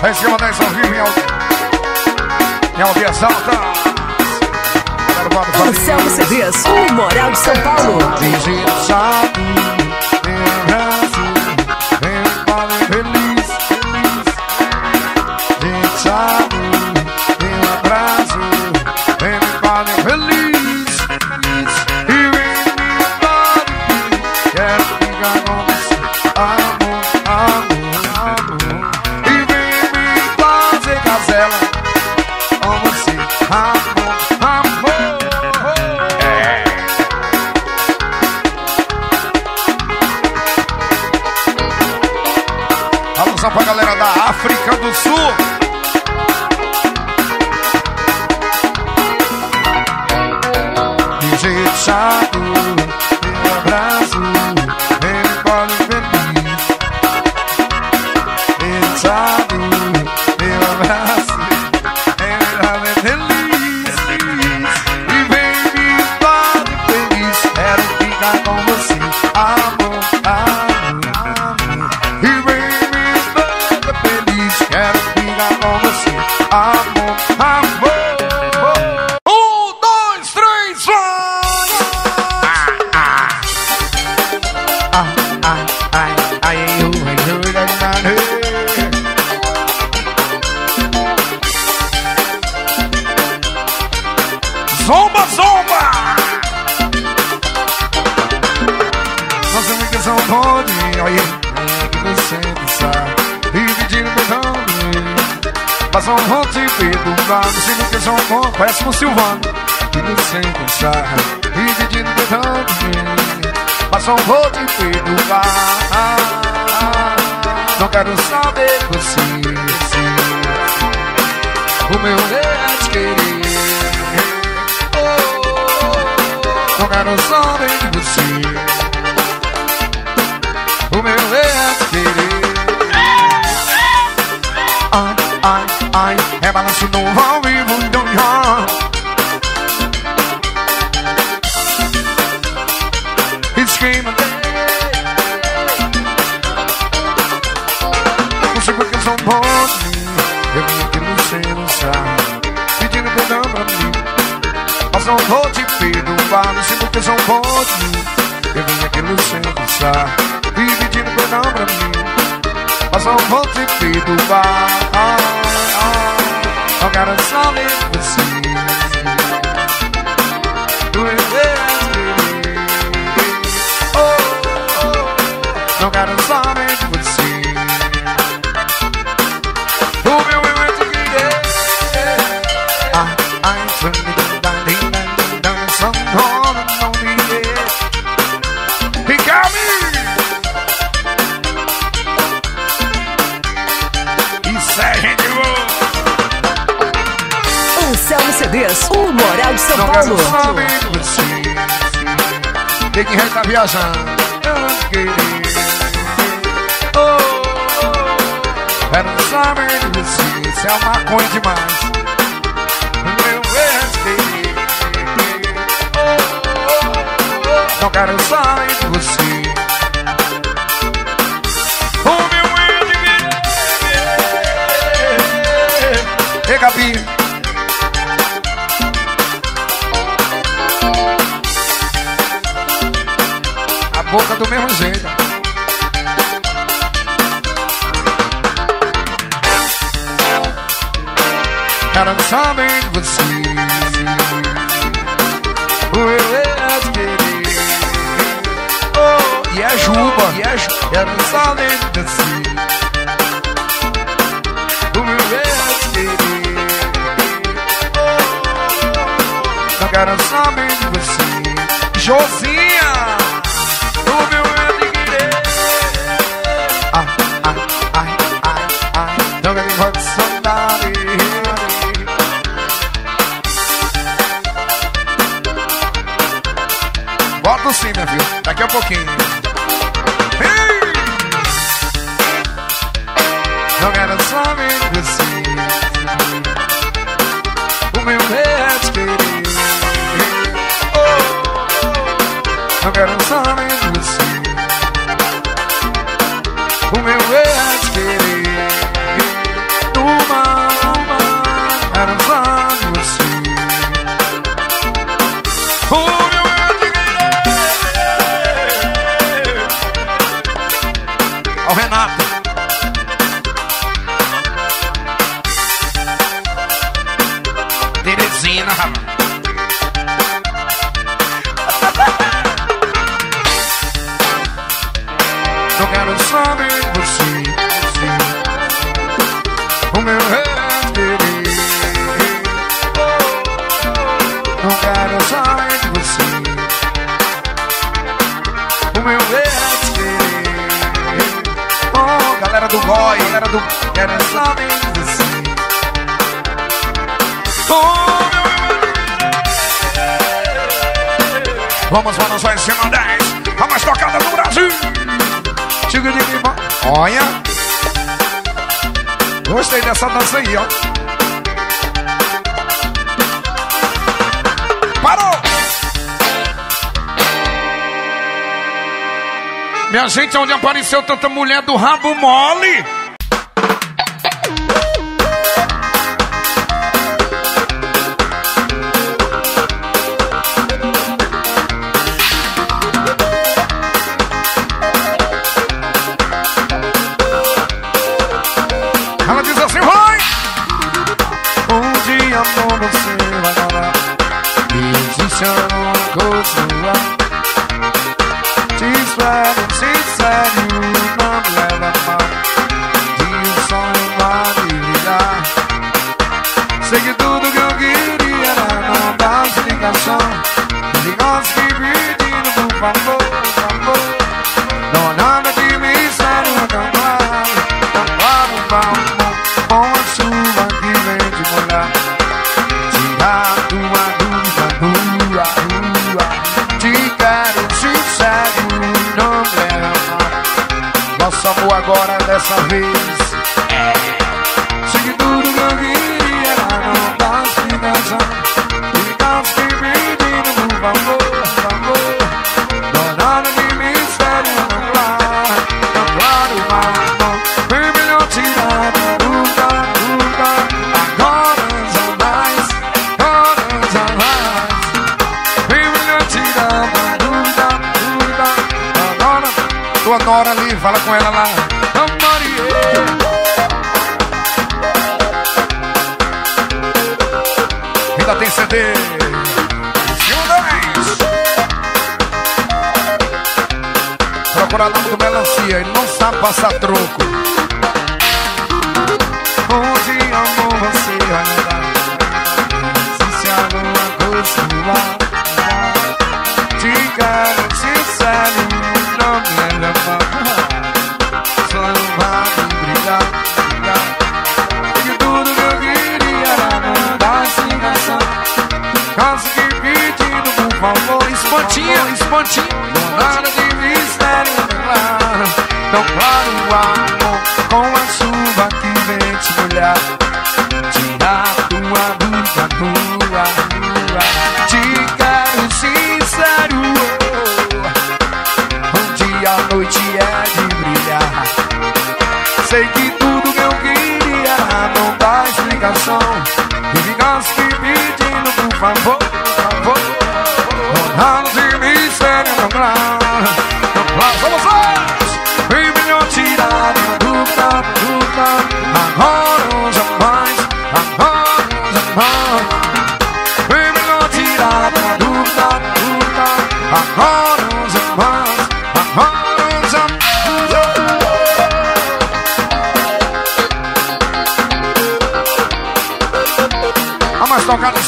Em cima da ao vivo em Aldeia Salta. O Selmo CDs, Moral de São Paulo. Visita Tem que reta viajando. Quero saber de você, Isso é uma maconha demais. Não quero saber de você O meu Ei, Gabi boca do mesmo jeito. Quero saber de você. O eu oh, E a Juba, e a Juba, era sabe de você. O meu eu oh, oh, Não quero saber de você. Josi. Olha. Gostei dessa dança aí, ó. Parou! Minha gente, onde apareceu tanta mulher do rabo mole?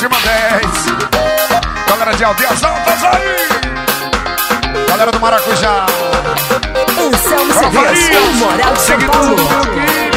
cima 10. Galera de Aldeias Altas aí. Galera do Maracujá. Um São Luís, moral de São Paulo.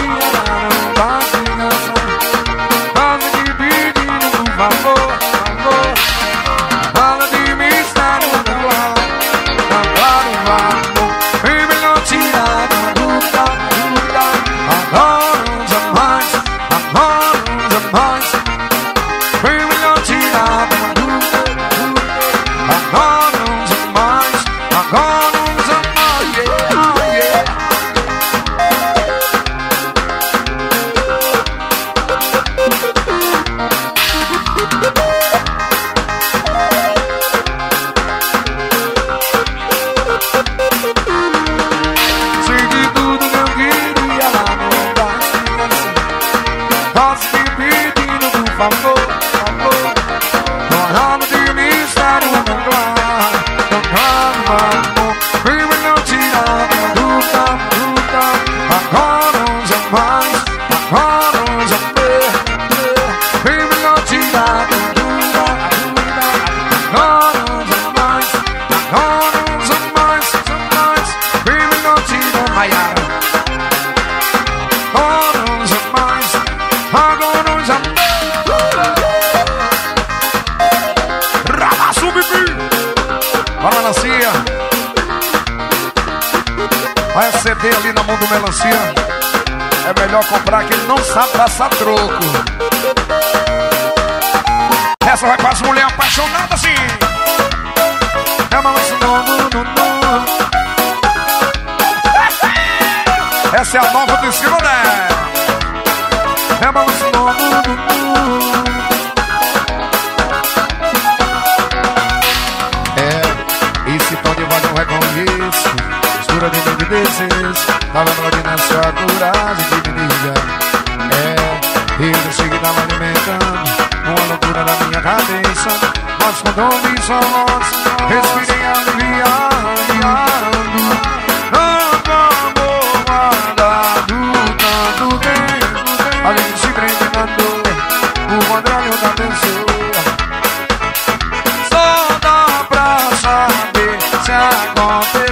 I can't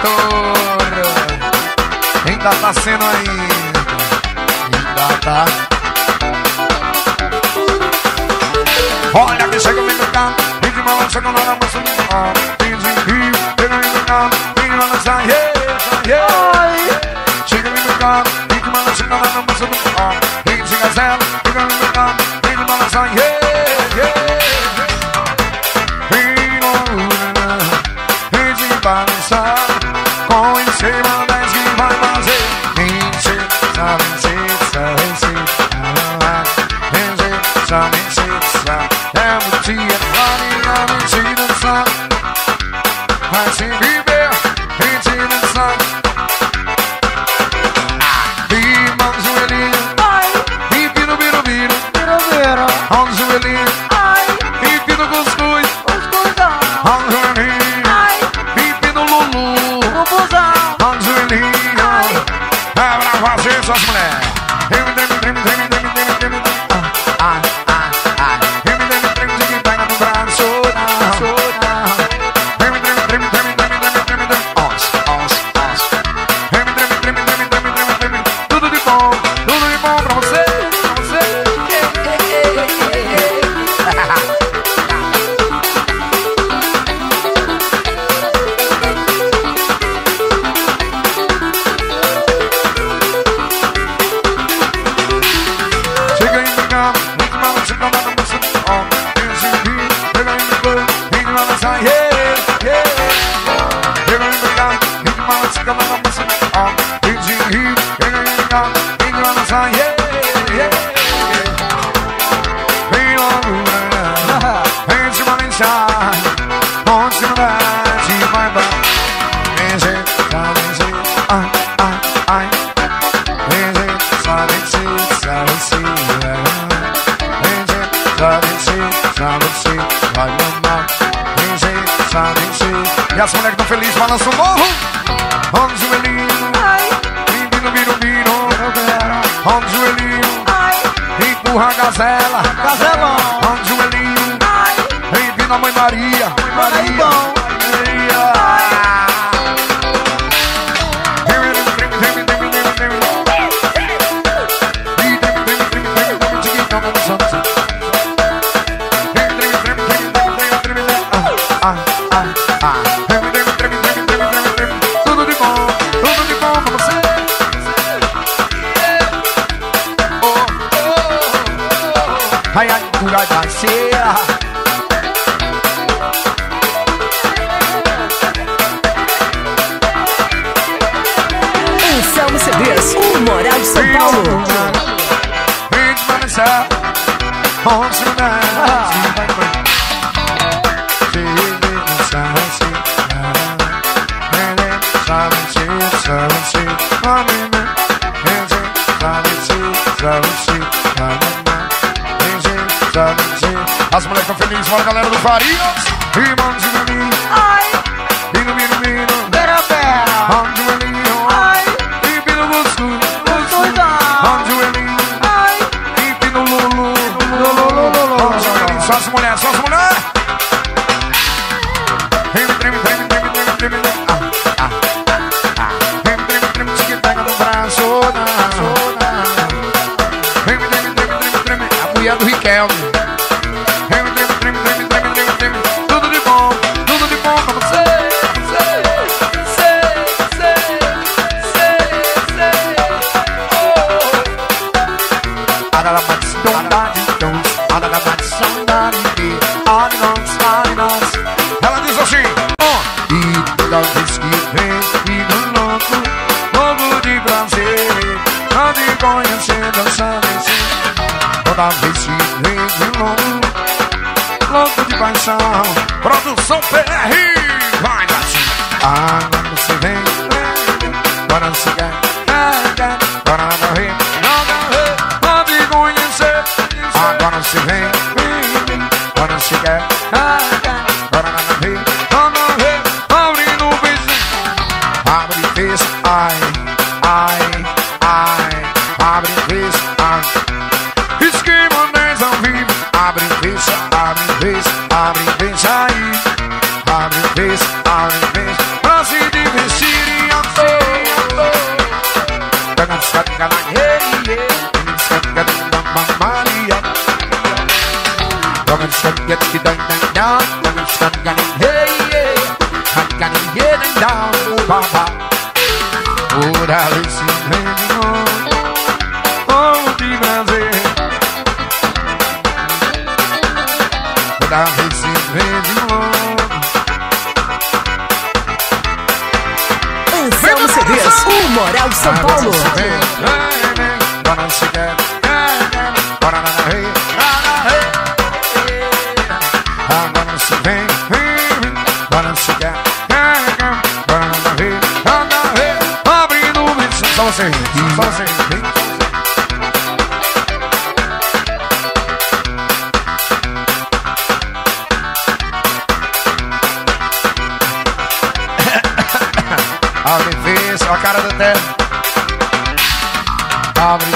pastor. Ainda tá sendo aí. Ainda tá. Olha que chega o meu carro. Pedi uma lança com a moça do carro. Pedi que pega em meu carro. loucura da serra. Anselmo Cedrez, o moral de São Paulo. Vamos, ah. As molecas felizes, fala galera do Farias. Irmãos e meninos.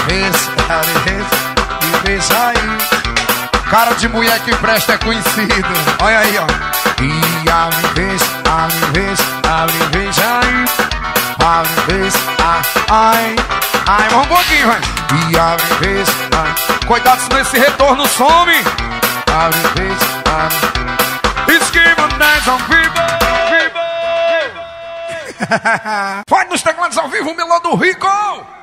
vez, a vez, e vez aí. Cara de mulher que presta é conhecido. Olha aí, ó. E a vez, a vez, a vez aí. A vez, a ai. Ai, vamos um pouquinho, vai. E a vez, a. Cuidado se nesse retorno some. A vez, a. Esquiva, nice on vivo, Pode nos teclados ao vivo, Melô do Rico!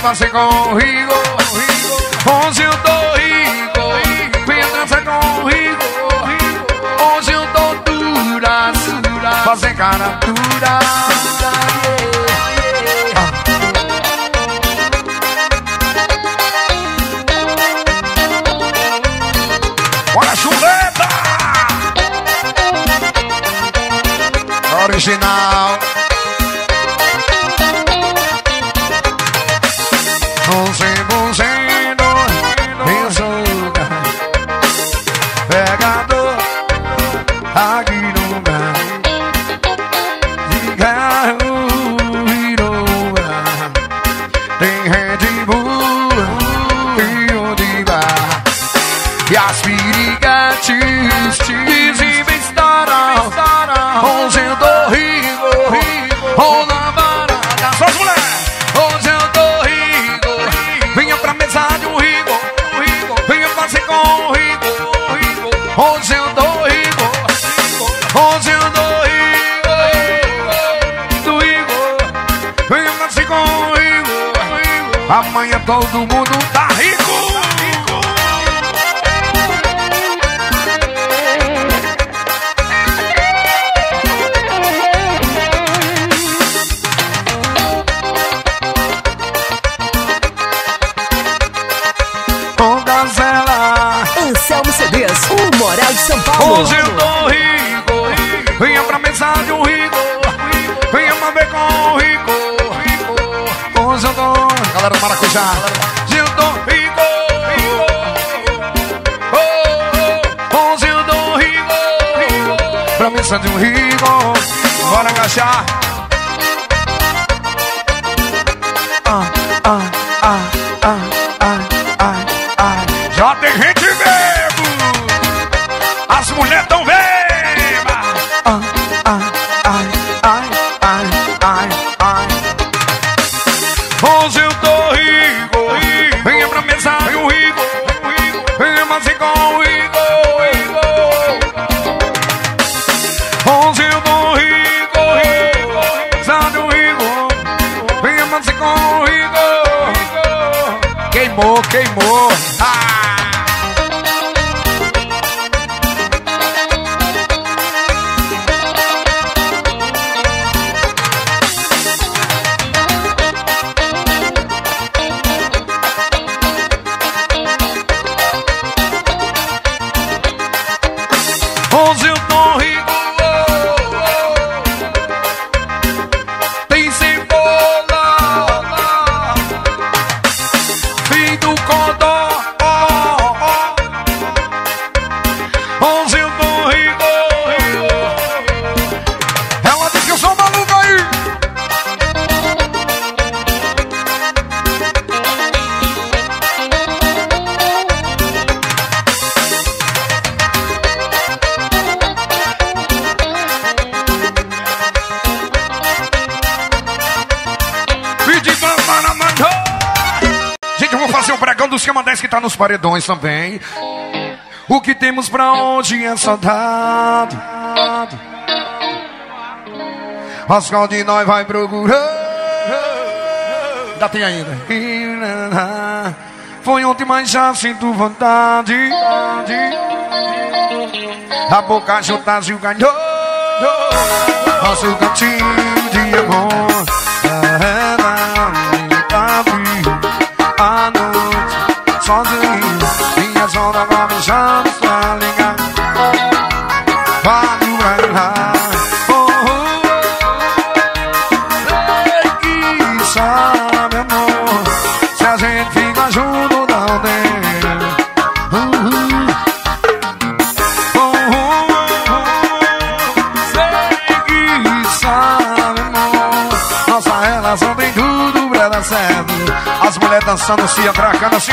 papá se cogía. beijar. Gildon Rigo, oh, com Gildon Rigor, promessa de um rigo, bora agachar. paredões também. O que temos pra onde é saudade. Mas qual de nós vai procurar? Ainda tem ainda. Foi ontem, mas já sinto vontade. A boca juntas e o ganhou. Nosso cantinho de amor. dançando, se atracando, se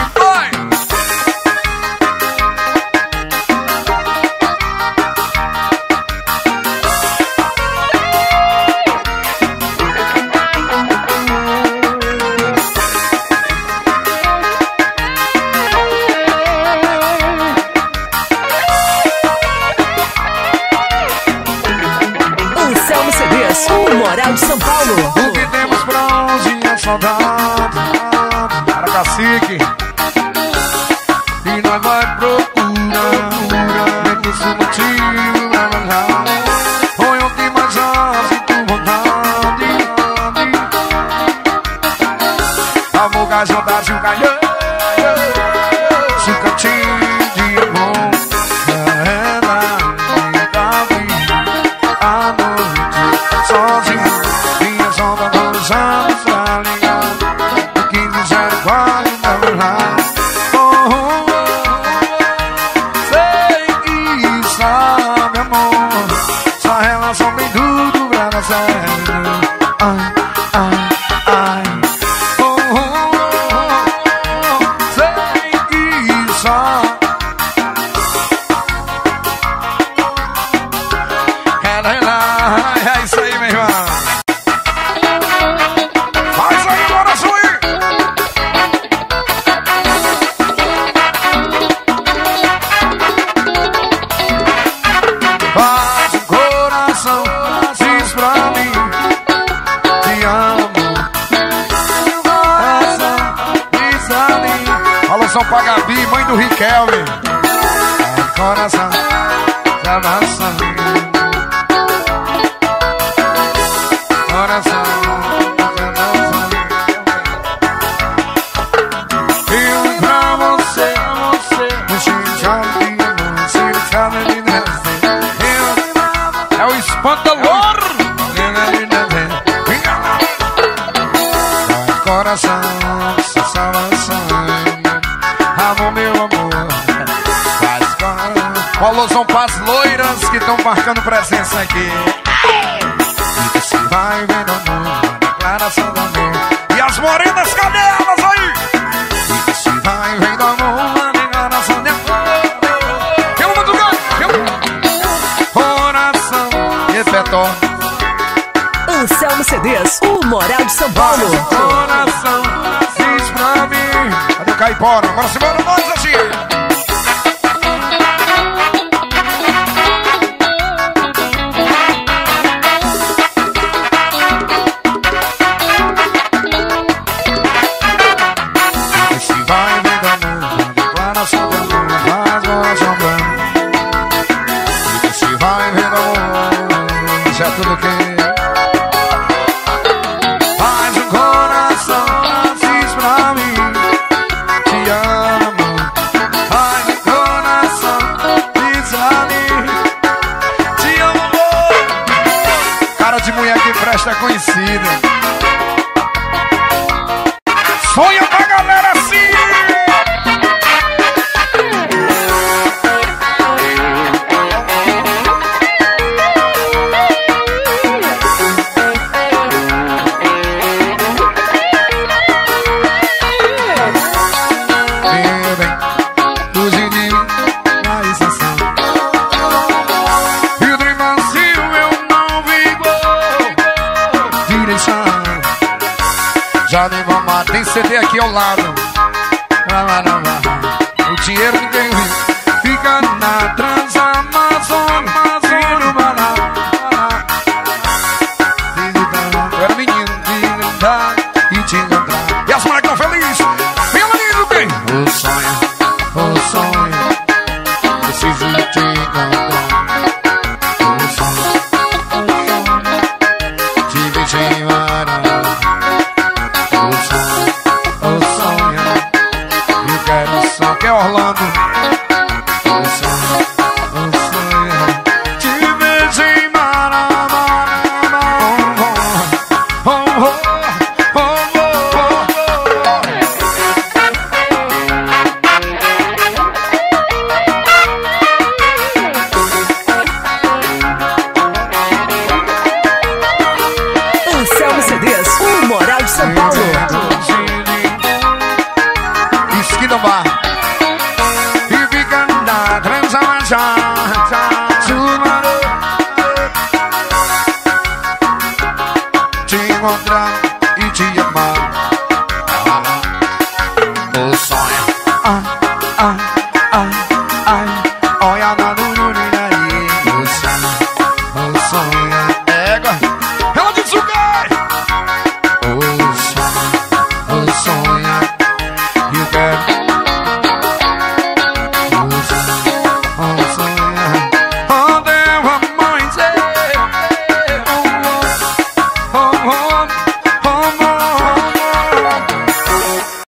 sonho, o sonho